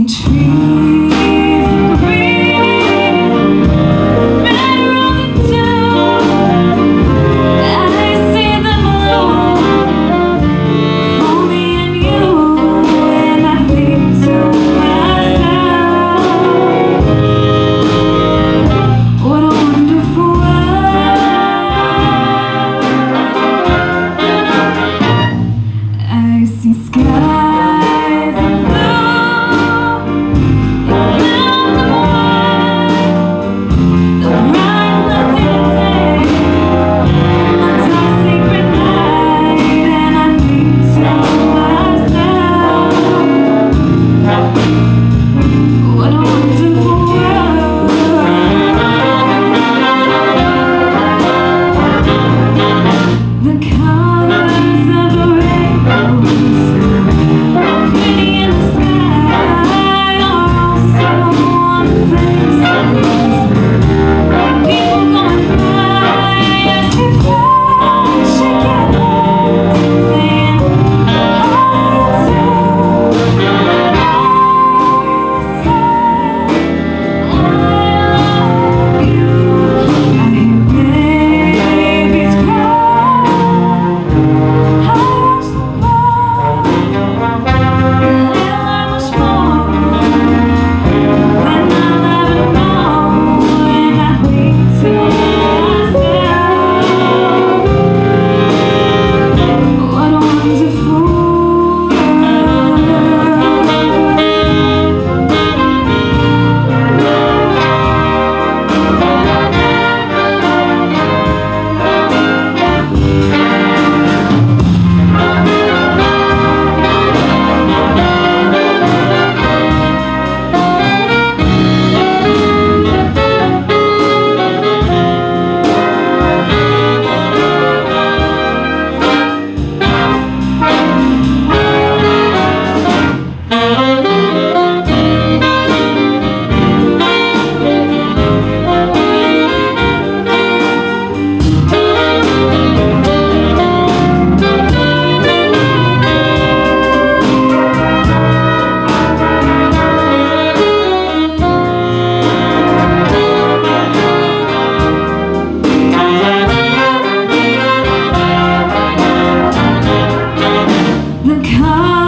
年轻。the car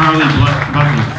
Buck- Buckley.